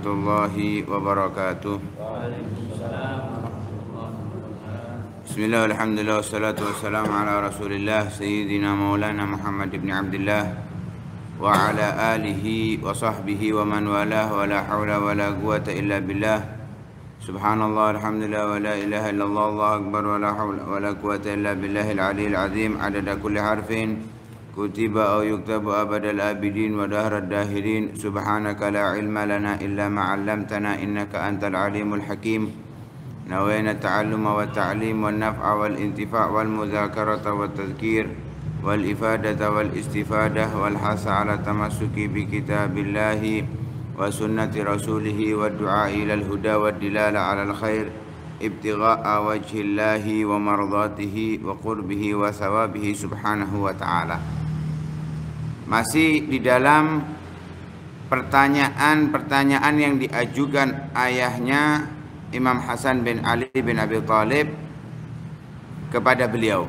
الله وبركاته. بسم الله والحمد لله والصلاة والسلام على رسول الله سيدنا مولانا محمد بن عبد الله وعلى آله وصحبه ومن والاه ولا حول ولا قوة إلا بالله. سبحان الله الحمد لله ولا إله إلا الله الله أكبر ولا حول ولا قوة إلا بالله العلي العظيم. عدد كل حرف. كتب أو يكتب أبد الآبدين ودهر الداهرين. سبحانك لا علم لنا إلا ما علمتنا إنك أنت العليم الحكيم. نوينا التعلم والتعليم والنفع والانتفاع والمذاكرة والتذكير والإفادة والاستفادة والحث على التمسك بكتاب الله وسنة رسوله والدعاء إلى الهدى والدلالة على الخير. ابتغاء وجه الله ومرضاته وقربه وثوابه سبحانه وتعالى. Masih di dalam pertanyaan-pertanyaan yang diajukan ayahnya Imam Hasan bin Ali bin Abi Thalib kepada beliau.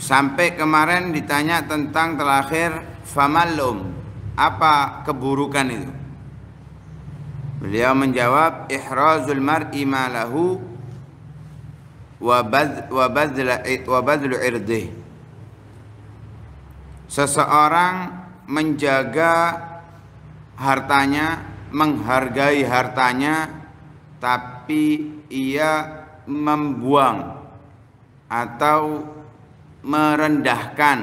Sampai kemarin ditanya tentang terakhir famalum, apa keburukan itu? Beliau menjawab ihrazul mar'i ma lahu irdih. Seseorang menjaga hartanya, menghargai hartanya tapi ia membuang atau merendahkan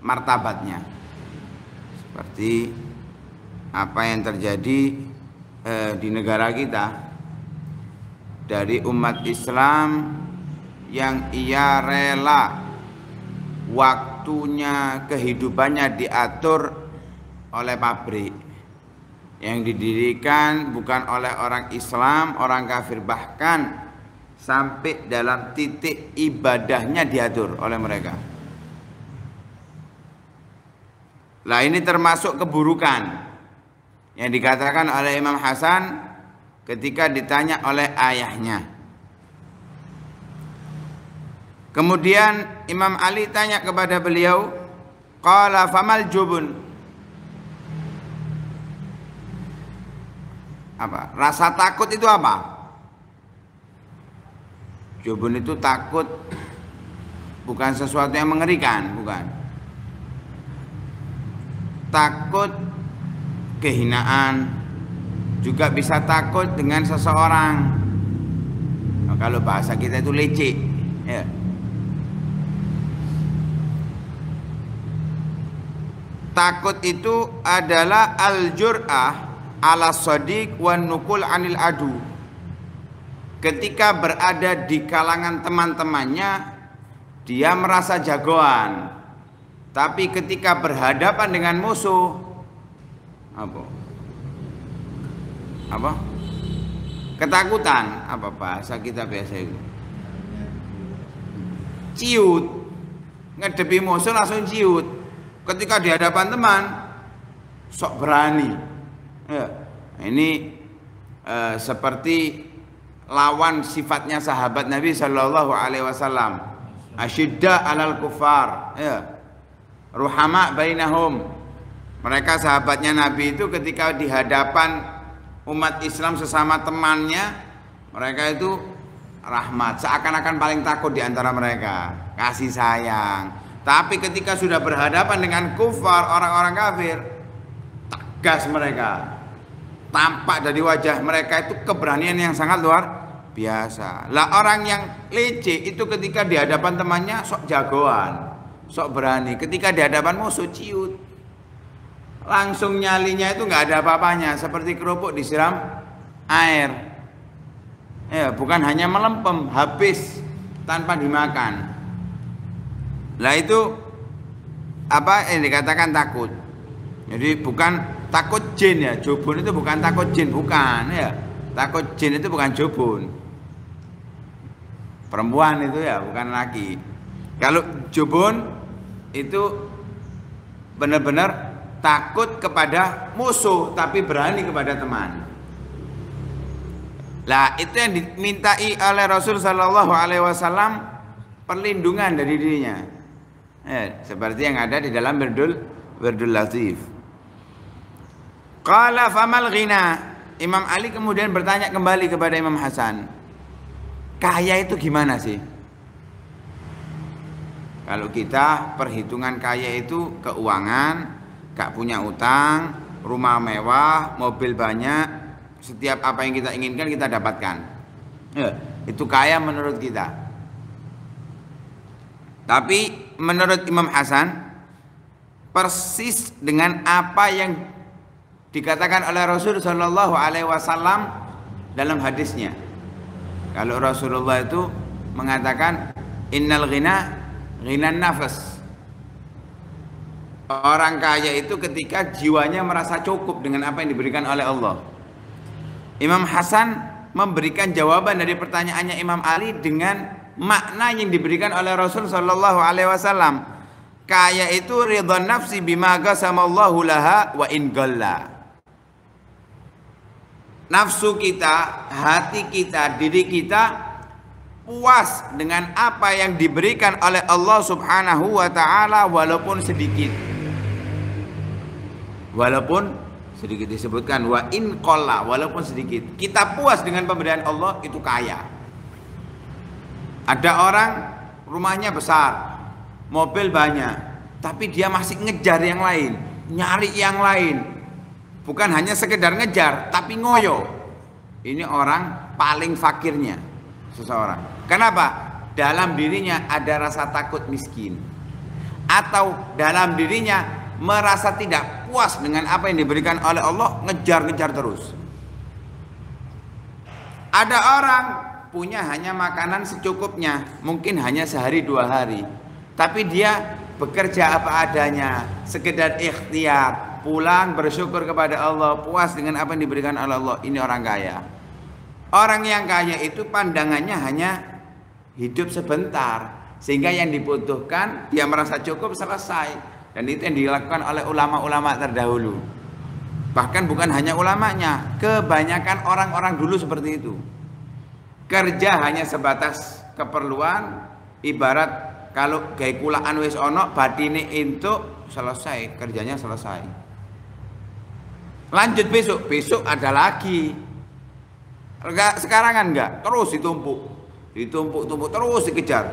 martabatnya. Seperti apa yang terjadi eh, di negara kita dari umat Islam yang ia rela waktunya kehidupannya diatur oleh pabrik yang didirikan bukan oleh orang Islam, orang kafir bahkan sampai dalam titik ibadahnya diatur oleh mereka. Lah ini termasuk keburukan yang dikatakan oleh Imam Hasan ketika ditanya oleh ayahnya. Kemudian Imam Ali tanya kepada beliau, "Qala famal jubun?" Apa? Rasa takut itu apa? Jubun itu takut bukan sesuatu yang mengerikan, bukan. Takut kehinaan, juga bisa takut dengan seseorang. Nah, kalau bahasa kita itu leceh, ya. Takut itu adalah al-jur'ah ala sadiq wan nukul anil adu. Ketika berada di kalangan teman-temannya, dia merasa jagoan. Tapi ketika berhadapan dengan musuh? Apa? Ketakutan, apa bahasa kita biasa itu? Ciut. Ngedepi musuh langsung ciut. Ketika di hadapan teman, sok berani. Ya, ini eh, seperti lawan sifatnya sahabat Nabi Shallallahu Alaihi Wasallam. Asyidda alal kufar. Ya. Ruhama bainahum. Mereka sahabatnya Nabi itu ketika di hadapan umat Islam sesama temannya, mereka itu rahmat, seakan-akan paling takut di antara mereka, kasih sayang. Tapi ketika sudah berhadapan dengan kufar, orang-orang kafir, tegas mereka. Tampak dari wajah mereka itu keberanian yang sangat luar biasa. Lah orang yang leceh itu ketika di hadapan temannya sok jagoan, sok berani. Ketika di hadapan musuh ciut. Langsung nyalinya itu nggak ada apa-apanya, seperti kerupuk disiram air. Ya, bukan hanya melempem, habis tanpa dimakan. Lah itu apa yang dikatakan takut. Jadi bukan takut jin ya, jubun itu bukan takut jin, bukan ya. Takut jin itu bukan jubun. Perempuan itu ya, bukan laki. Kalau jubun itu benar-benar takut kepada musuh tapi berani kepada teman. Lah itu yang dimintai oleh Rasul Shallallahu Alaihi Wasallam perlindungan dari dirinya. Ya, seperti yang ada di dalam berdul berdul latif. Qala famal ghina. Imam Ali kemudian bertanya kembali kepada Imam Hasan. Kaya itu gimana sih? Kalau kita perhitungan kaya itu keuangan, gak punya utang, rumah mewah, mobil banyak, setiap apa yang kita inginkan kita dapatkan. Ya, itu kaya menurut kita. Tapi menurut Imam Hasan persis dengan apa yang dikatakan oleh Rasul Shallallahu Alaihi Wasallam dalam hadisnya. Kalau Rasulullah itu mengatakan innal ghina Ghinan nafas. Orang kaya itu ketika jiwanya merasa cukup dengan apa yang diberikan oleh Allah. Imam Hasan memberikan jawaban dari pertanyaannya Imam Ali dengan makna yang diberikan oleh Rasul Shallallahu Alaihi Wasallam. Kaya itu ridha nafsi bima Allahu laha wa in. Nafsu kita, hati kita, diri kita puas dengan apa yang diberikan oleh Allah Subhanahu wa taala walaupun sedikit. Walaupun sedikit disebutkan wa in qalla walaupun sedikit. Kita puas dengan pemberian Allah itu kaya. Ada orang rumahnya besar, mobil banyak, tapi dia masih ngejar yang lain, nyari yang lain. Bukan hanya sekedar ngejar, tapi ngoyo. Ini orang paling fakirnya seseorang. Kenapa? Dalam dirinya ada rasa takut miskin. Atau dalam dirinya merasa tidak puas dengan apa yang diberikan oleh Allah, ngejar-ngejar terus. Ada orang punya hanya makanan secukupnya, mungkin hanya sehari dua hari. Tapi dia bekerja apa adanya, sekedar ikhtiar, pulang bersyukur kepada Allah, puas dengan apa yang diberikan oleh Allah. Ini orang kaya. Orang yang kaya itu pandangannya hanya hidup sebentar sehingga yang dibutuhkan dia merasa cukup selesai dan itu yang dilakukan oleh ulama-ulama terdahulu. Bahkan bukan hanya ulamanya kebanyakan orang-orang dulu seperti itu. Kerja hanya sebatas keperluan ibarat kalau gay kulaan wis ono batine itu selesai kerjanya selesai. Lanjut besok besok ada lagi. Sekarang kan enggak? Terus ditumpuk. Ditumpuk-tumpuk terus dikejar.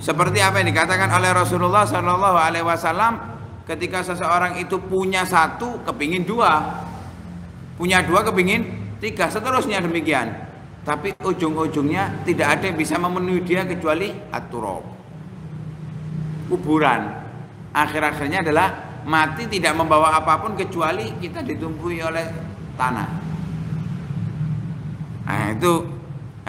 Seperti apa yang dikatakan oleh Rasulullah Shallallahu Alaihi Wasallam ketika seseorang itu punya satu kepingin dua, punya dua kepingin tiga, seterusnya demikian. Tapi ujung-ujungnya tidak ada yang bisa memenuhi dia kecuali aturob, kuburan. Akhir-akhirnya adalah mati tidak membawa apa pun kecuali kita ditumpuhi oleh tanah. Nah itu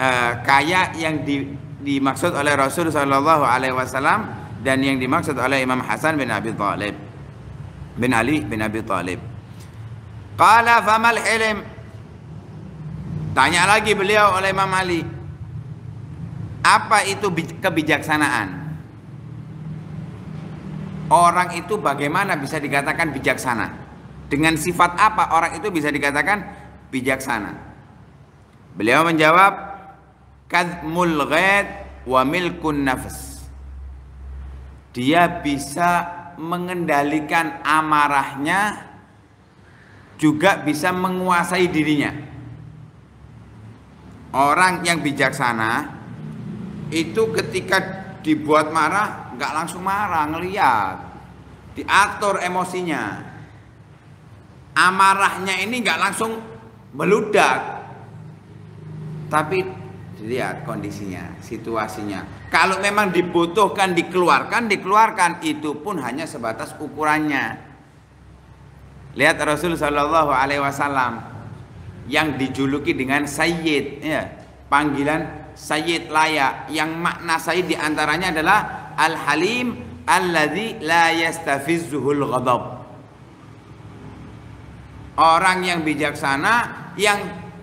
uh, kaya yang di, dimaksud oleh Rasul Shallallahu Alaihi Wasallam dan yang dimaksud oleh Imam Hasan bin Abi Thalib bin Ali bin Abi Thalib. Qala famal ilm Tanya lagi beliau oleh Imam Ali. Apa itu kebijaksanaan? Orang itu bagaimana bisa dikatakan bijaksana? Dengan sifat apa orang itu bisa dikatakan bijaksana? Beliau menjawab kadmul ghaid wa milkun nafs. Dia bisa mengendalikan amarahnya juga bisa menguasai dirinya. Orang yang bijaksana itu ketika dibuat marah nggak langsung marah ngeliat diatur emosinya. Amarahnya ini nggak langsung meludak tapi lihat kondisinya, situasinya. Kalau memang dibutuhkan dikeluarkan, dikeluarkan itu pun hanya sebatas ukurannya. Lihat Rasul Shallallahu Alaihi Wasallam yang dijuluki dengan Sayyid, ya, panggilan Sayyid layak. Yang makna Sayyid di antaranya adalah Al Halim alladzi la yastafizuhul ghadab. Orang yang bijaksana yang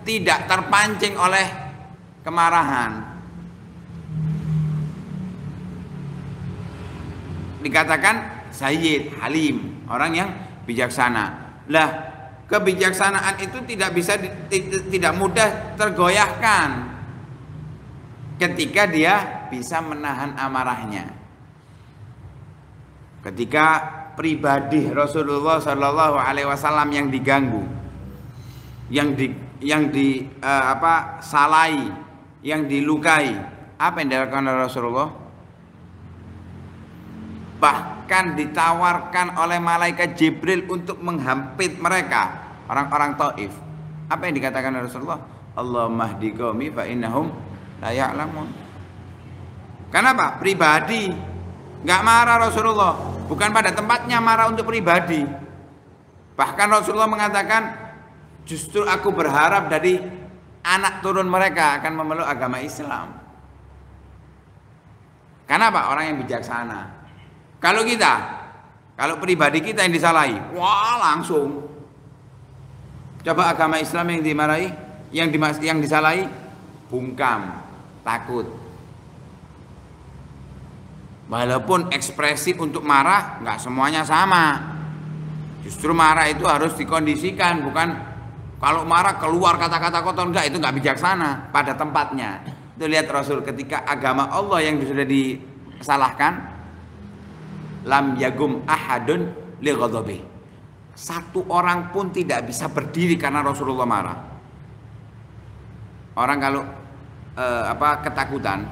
tidak terpancing oleh kemarahan. Dikatakan Sayyid Halim, orang yang bijaksana. Lah, kebijaksanaan itu tidak bisa tidak mudah tergoyahkan ketika dia bisa menahan amarahnya. ketika pribadi Rasulullah Shallallahu Alaihi Wasallam yang diganggu, yang di yang di uh, apa salai, yang dilukai, apa yang dilakukan oleh Rasulullah? Bahkan ditawarkan oleh malaikat Jibril untuk menghampit mereka orang-orang Taif. Apa yang dikatakan oleh Rasulullah? Allah mahdi qaumi fa innahum la ya'lamun. Kenapa? Pribadi. Enggak marah Rasulullah, bukan pada tempatnya marah untuk pribadi. Bahkan Rasulullah mengatakan justru aku berharap dari anak turun mereka akan memeluk agama Islam. Kenapa? Orang yang bijaksana. Kalau kita, kalau pribadi kita yang disalahi, wah langsung. Coba agama Islam yang dimarahi, yang dimas yang disalahi bungkam, takut. Walaupun ekspresi untuk marah nggak semuanya sama. Justru marah itu harus dikondisikan, bukan kalau marah keluar kata-kata kotor enggak itu nggak bijaksana pada tempatnya. Itu lihat Rasul ketika agama Allah yang sudah disalahkan lam yagum ahadun li Satu orang pun tidak bisa berdiri karena Rasulullah marah. Orang kalau eh, apa ketakutan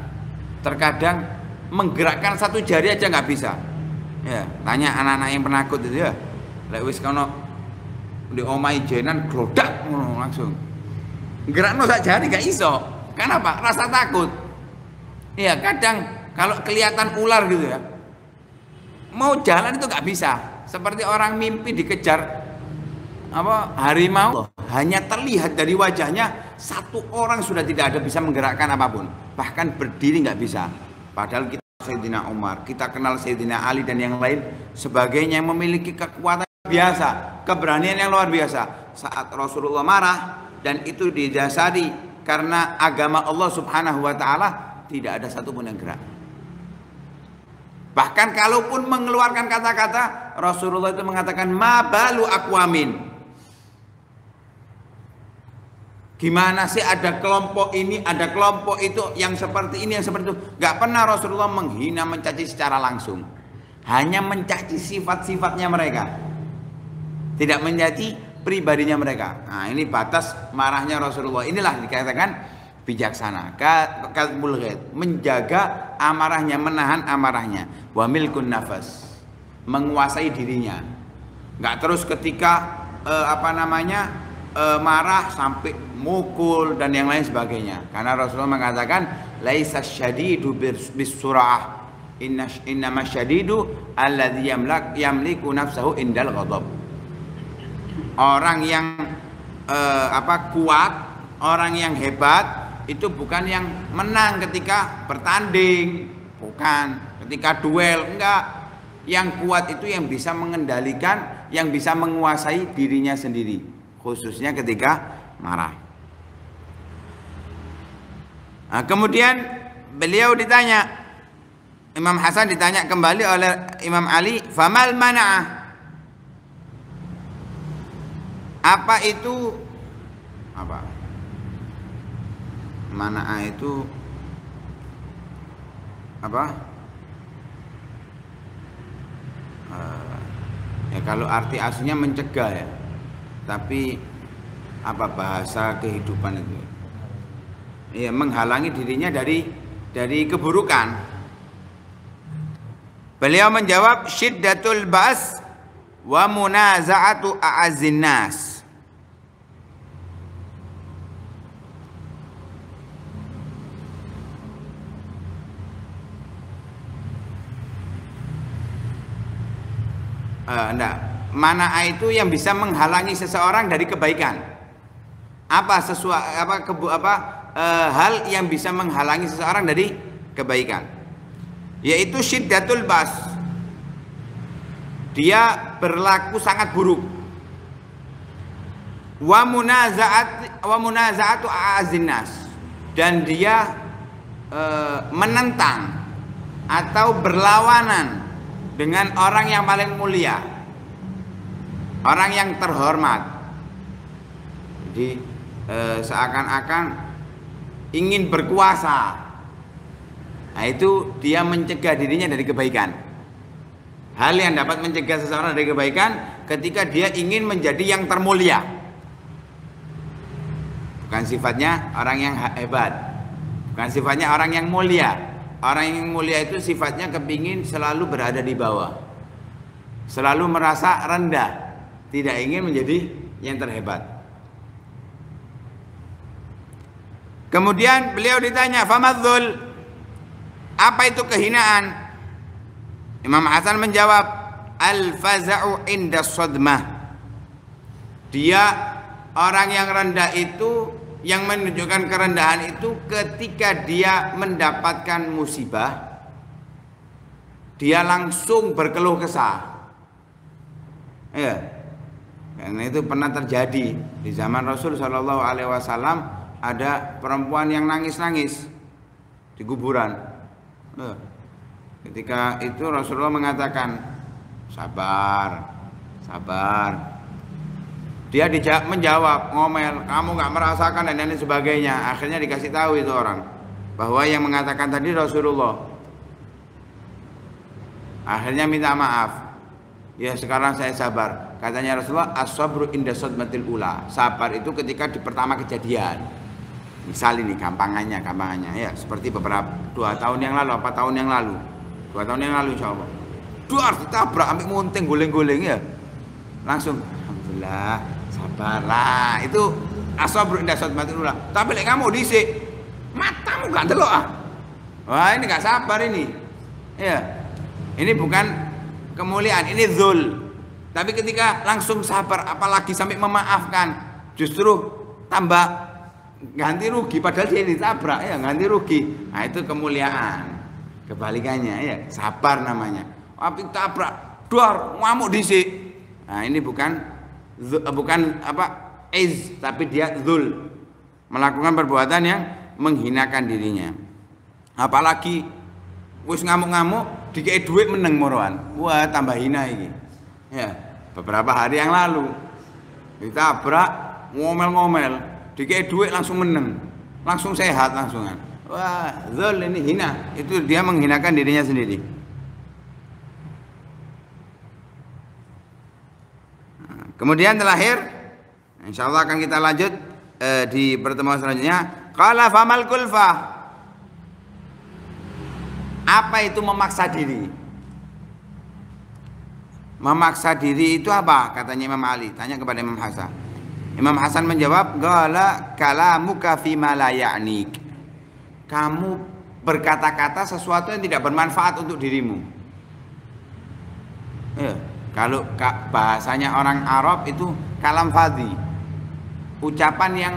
terkadang menggerakkan satu jari aja nggak bisa. Ya, tanya anak-anak yang penakut itu ya. Lek wis kono di omai jenan glodak langsung. Gerakno sak jari gak iso. Kenapa? Rasa takut. Iya, kadang kalau kelihatan ular gitu ya. Mau jalan itu nggak bisa. Seperti orang mimpi dikejar apa harimau hanya terlihat dari wajahnya satu orang sudah tidak ada bisa menggerakkan apa pun bahkan berdiri nggak bisa padahal kita Sayyidina Umar kita kenal Sayyidina Ali dan yang lain sebagainya yang memiliki kekuatan biasa keberanian yang luar biasa saat Rasulullah marah dan itu didasari karena agama Allah Subhanahu wa taala tidak ada satupun yang gerak bahkan kalaupun mengeluarkan kata-kata Rasulullah itu mengatakan mabalu akwamin Gimana sih ada kelompok ini, ada kelompok itu yang seperti ini, yang seperti itu. Gak pernah Rasulullah menghina, mencaci secara langsung. Hanya mencaci sifat-sifatnya mereka. Tidak mencaci pribadinya mereka. Nah ini batas marahnya Rasulullah. Inilah dikatakan bijaksana. Menjaga amarahnya, menahan amarahnya. Wa milkun nafas. Menguasai dirinya. Gak terus ketika eh, apa namanya e, marah sampai mukul dan yang lain sebagainya. Karena Rasulullah mengatakan laisa syadidu bisurah inna inna masyadidu alladhi yamlak yamliku nafsahu indal ghadab. Orang yang e, apa kuat, orang yang hebat itu bukan yang menang ketika bertanding, bukan ketika duel, enggak. Yang kuat itu yang bisa mengendalikan, yang bisa menguasai dirinya sendiri khususnya ketika marah. Nah, kemudian beliau ditanya, Imam Hasan ditanya kembali oleh Imam Ali, "Famal mana'ah?" Apa itu? Apa? Mana'ah itu? Apa? Uh, ya kalau arti aslinya mencegah ya. Tapi apa bahasa kehidupan itu? Ya menghalangi dirinya dari dari keburukan. Beliau menjawab syiddatul bas wa munaza'atu a'azzin uh, enggak mana itu yang bisa menghalangi seseorang dari kebaikan? Apa sesuatu apa kebu apa e, hal yang bisa menghalangi seseorang dari kebaikan? Yaitu syiddatul bas. Dia berlaku sangat buruk. Wa munazaat wa munazaatu azinnas dan dia e, menentang atau berlawanan dengan orang yang paling mulia orang yang terhormat jadi eh, seakan-akan ingin berkuasa nah itu dia mencegah dirinya dari kebaikan hal yang dapat mencegah seseorang dari kebaikan ketika dia ingin menjadi yang termulia. Bukan sifatnya orang yang hebat. Bukan sifatnya orang yang mulia. Orang yang mulia itu sifatnya kepingin selalu berada di bawah. Selalu merasa rendah. Tidak ingin menjadi yang terhebat. Kemudian beliau ditanya, "Famadzul?" Apa itu kehinaan? Imam Hasan menjawab, "Al-faza'u inda sadmah." Dia orang yang rendah itu yang menunjukkan kerendahan itu ketika dia mendapatkan musibah dia langsung berkeluh kesah. Ya. Karena itu pernah terjadi di zaman Rasul Shallallahu alaihi wasallam ada perempuan yang nangis-nangis di kuburan. Ya. Ketika itu Rasulullah mengatakan sabar, sabar, dia menjawab, ngomel, kamu nggak merasakan dan lain sebagainya. Akhirnya dikasih tahu itu orang bahwa yang mengatakan tadi Rasulullah. Akhirnya minta maaf. Ya sekarang saya sabar. Katanya Rasulullah as-sabru inda sadmatil ula. Sabar itu ketika di pertama kejadian. Misal ini gampangannya, gampangannya ya seperti beberapa dua tahun yang lalu, apa tahun yang lalu, dua tahun yang lalu insya. Dua harus ditabrak, ambil munting, guling-guling ya. Langsung, Alhamdulillah, sabarlah itu asabru indah sadmatul ula tapi lek kamu disik matamu gak delok ah. Wah ini gak sabar ini. Ya ini bukan kemuliaan ini zul. Tapi ketika langsung sabar apalagi sampai memaafkan justru tambah ganti rugi. Padahal dia ditabrak ya ganti rugi. Nah itu kemuliaan. Kebalikannya ya sabar namanya. Tapi tabrak dor ngamuk disik. Nah ini bukan bukan apa iz tapi dia zul. Melakukan perbuatan yang menghinakan dirinya. Apalagi wis ngamuk-ngamuk dikei duit meneng moroan. Wah tambah hina ini ya beberapa hari yang lalu. Ditabrak ngomel-ngomel. Dikei duit langsung meneng. Langsung sehat langsungan. Wah zul ini hina. Itu dia menghinakan dirinya sendiri Kemudian terakhir, insya Allah akan kita lanjut eh, di pertemuan selanjutnya. Qala famal kulfa. Apa itu memaksa diri? Memaksa diri itu apa? Katanya Imam Ali. Tanya kepada Imam Hasan. Imam Hasan menjawab, "Qala kalamuka fi ma la ya'nik." Kamu berkata-kata sesuatu yang tidak bermanfaat untuk dirimu. Ya. Kalau bahasanya orang Arab itu kalam fadhi. Ucapan yang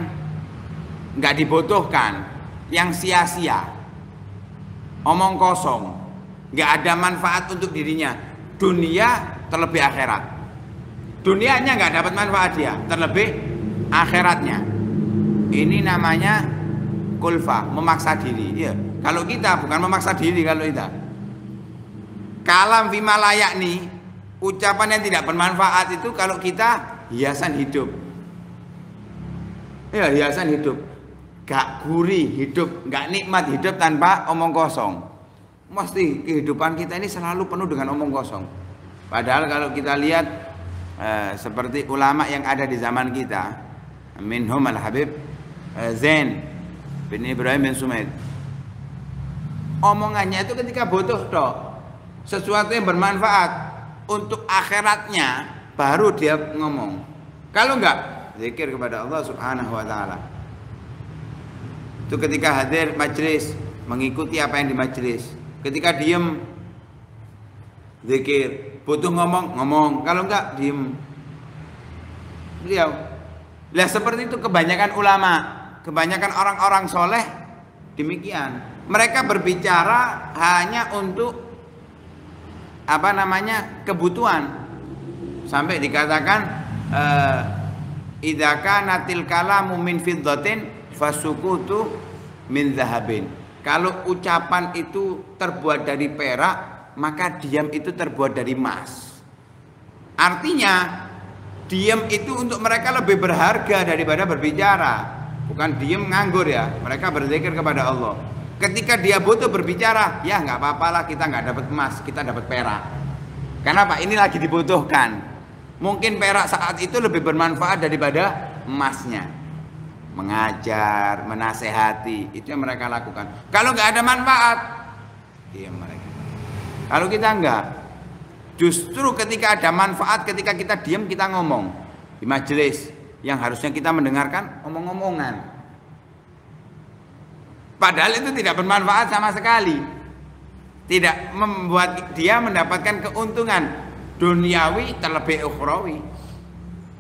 nggak dibutuhkan, yang sia-sia. Omong kosong, nggak ada manfaat untuk dirinya. Dunia terlebih akhirat. Dunianya nggak dapat manfaat dia, terlebih akhiratnya. Ini namanya kulfa, memaksa diri. Ya. Kalau kita bukan memaksa diri kalau kita. Kalam fima layak nih ucapan yang tidak bermanfaat itu kalau kita hiasan hidup. Ya hiasan hidup. Gak gurih hidup gak nikmat hidup tanpa omong kosong. Mesti kehidupan kita ini selalu penuh dengan omong kosong. Padahal kalau kita lihat eh, seperti ulama yang ada di zaman kita minhum al habib eh, Zain bin Ibrahim bin Sumaid. Omongannya itu ketika butuh toh sesuatu yang bermanfaat untuk akhiratnya baru dia ngomong. Kalau enggak, zikir kepada Allah Subhanahu wa taala. Itu ketika hadir majlis, mengikuti apa yang di majlis. Ketika diem zikir, butuh ngomong, ngomong. Kalau enggak diem. Beliau. Lah seperti itu kebanyakan ulama, kebanyakan orang-orang soleh demikian. Mereka berbicara hanya untuk apa namanya kebutuhan. Sampai dikatakan uh, idaka natil kalamu min fiddatin fasukutu min zahabin. Kalau ucapan itu terbuat dari perak maka diam itu terbuat dari emas. Artinya diam itu untuk mereka lebih berharga daripada berbicara. Bukan diam nganggur ya mereka berzikir kepada Allah Ketika dia butuh berbicara, ya nggak apa-apalah kita nggak dapat emas, kita dapat perak. Kenapa? Ini lagi dibutuhkan. Mungkin perak saat itu lebih bermanfaat daripada emasnya. Mengajar, menasehati, itu yang mereka lakukan. Kalau nggak ada manfaat, diam mereka. Kalau kita enggak, justru ketika ada manfaat, ketika kita diam kita ngomong di majelis yang harusnya kita mendengarkan omong-omongan. Padahal itu tidak bermanfaat sama sekali. Tidak membuat dia mendapatkan keuntungan duniawi terlebih ukhrawi.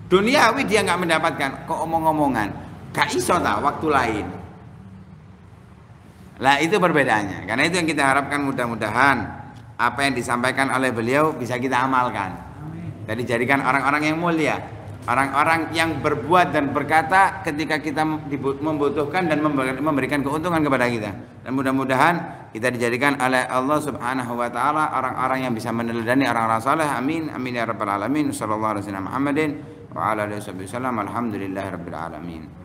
Duniawi dia nggak mendapatkan keomong-omongan. Gak iso tak waktu lain. Lah itu perbedaannya. Karena itu yang kita harapkan mudah-mudahan apa yang disampaikan oleh beliau bisa kita amalkan. Dan dijadikan orang-orang yang mulia. Orang-orang yang berbuat dan berkata ketika kita membutuhkan dan memberikan keuntungan kepada kita. Dan mudah-mudahan kita dijadikan oleh Allah Subhanahu wa taala orang-orang yang bisa meneladani orang-orang saleh. Amin. Amin ya rabbal alamin. Sallallahu alaihi wasallam Muhammadin wa ala alihi wasallam. Alhamdulillahirabbil alamin.